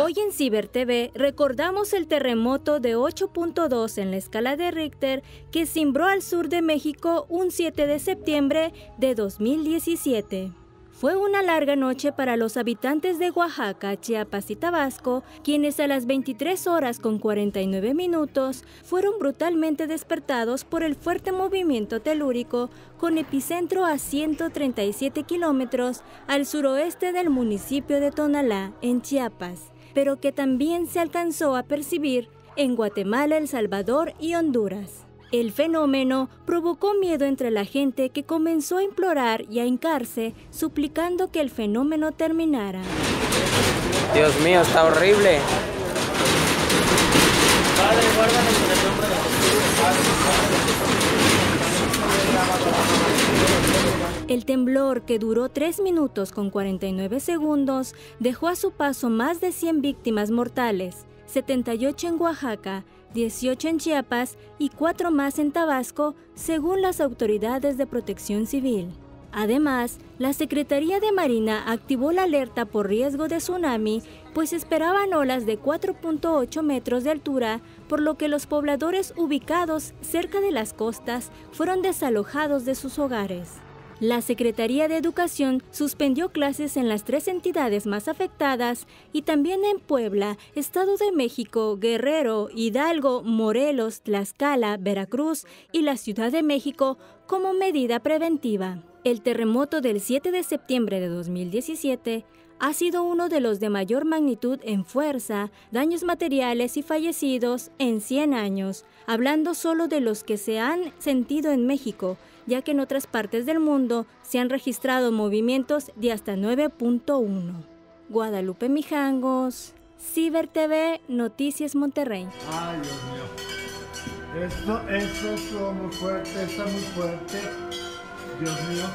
Hoy en Ciber TV recordamos el terremoto de 8.2 en la escala de Richter que cimbró al sur de México un 7 de septiembre de 2017. Fue una larga noche para los habitantes de Oaxaca, Chiapas y Tabasco, quienes a las 23 horas con 49 minutos fueron brutalmente despertados por el fuerte movimiento telúrico con epicentro a 137 kilómetros al suroeste del municipio de Tonalá, en Chiapas, pero que también se alcanzó a percibir en Guatemala, El Salvador y Honduras. El fenómeno provocó miedo entre la gente que comenzó a implorar y a hincarse suplicando que el fenómeno terminara. Dios mío, está horrible. El temblor, que duró 3 minutos con 49 segundos, dejó a su paso más de 100 víctimas mortales, 78 en Oaxaca, 18 en Chiapas y 4 más en Tabasco, según las autoridades de protección civil. Además, la Secretaría de Marina activó la alerta por riesgo de tsunami, pues esperaban olas de 4.8 metros de altura, por lo que los pobladores ubicados cerca de las costas fueron desalojados de sus hogares. La Secretaría de Educación suspendió clases en las tres entidades más afectadas y también en Puebla, Estado de México, Guerrero, Hidalgo, Morelos, Tlaxcala, Veracruz y la Ciudad de México como medida preventiva. El terremoto del 7 de septiembre de 2017 ha sido uno de los de mayor magnitud en fuerza, daños materiales y fallecidos en 100 años, hablando solo de los que se han sentido en México, ya que en otras partes del mundo se han registrado movimientos de hasta 9.1. Guadalupe Mijangos, Ciber TV, Noticias Monterrey. Ay, Dios mío. Esto, esto estuvo muy fuerte, está muy fuerte. 안녕하세요.